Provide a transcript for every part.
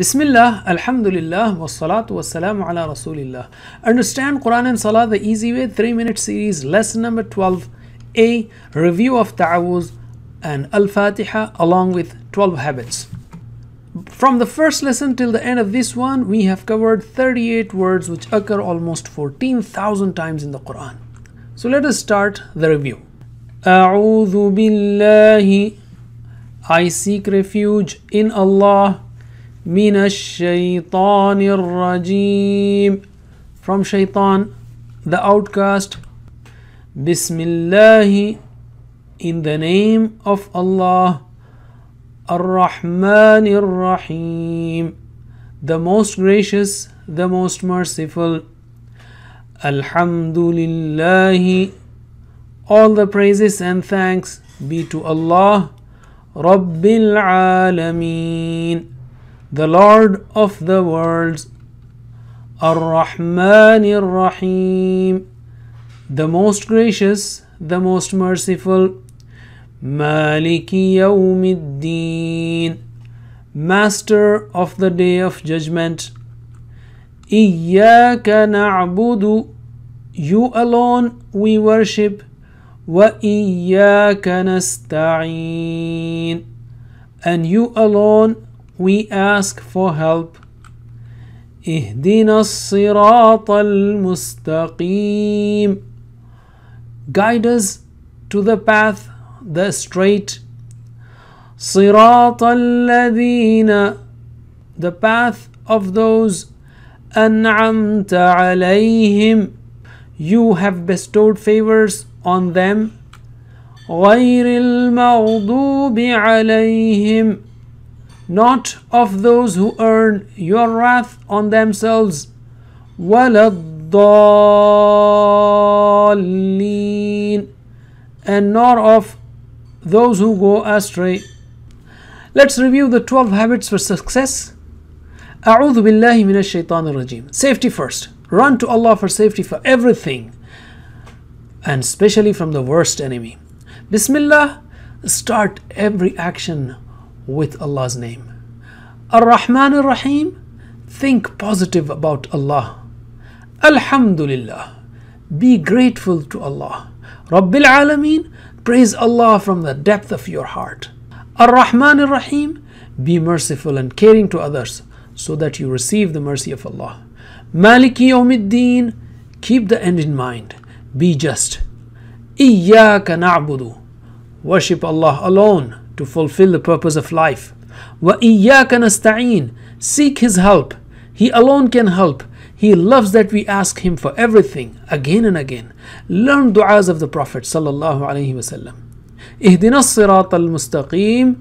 Bismillah, Alhamdulillah, wassalatu wassalamu ala rasulillah. Understand Quran and Salah the easy way, 3 minute series, lesson number 12, a review of ta'awuz and Al-Fatiha along with 12 habits. From the first lesson till the end of this one, we have covered 38 words which occur almost 14,000 times in the Quran. So let us start the review. A'udhu billahi I seek refuge in Allah من الشيطان الرجيم from shaitan the outcast بسم الله in the name of Allah الرحمن الرحيم the most gracious the most merciful الحمد لله all the praises and thanks be to Allah رب العالمين the Lord of the worlds الرحمن الرحيم the most gracious the most merciful مالك يوم الدين master of the day of judgment إياك نعبد you alone we worship وإياك نستعين and you alone we ask for help اهدنا الصراط المستقيم guide us to the path the straight صراط الذين the path of those أنعمت عليهم you have bestowed favors on them غير المغضوب عليهم not of those who earn your wrath on themselves ولا الضالين and nor of those who go astray let's review the 12 habits for success أعوذ بالله من الشيطان الرجيم safety first run to Allah for safety for everything and especially from the worst enemy Bismillah start every action with Allah's name. Ar Rahman Ar Rahim, think positive about Allah. Alhamdulillah, be grateful to Allah. Rabbil Alameen, praise Allah from the depth of your heart. Ar Rahman Ar Rahim, be merciful and caring to others so that you receive the mercy of Allah. Maliki Yawmiddin, keep the end in mind, be just. Iyaka na'budu, worship Allah alone to fulfill the purpose of life. وَإِيَّاكَ نَسْتَعِينَ Seek His help. He alone can help. He loves that we ask Him for everything again and again. Learn du'as of the Prophet sallallahu alaihi wasallam. اهدنا الصراط المستقيم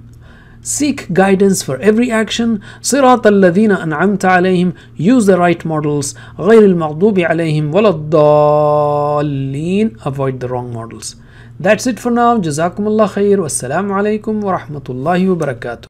Seek guidance for every action. صراط الذين أنعمت عليهم Use the right models. غير المغضوب عليهم ولا الضالين Avoid the wrong models. That's it for now. Jazakumullah khair. Wassalamu alaikum wa rahmatullahi wa barakatuh.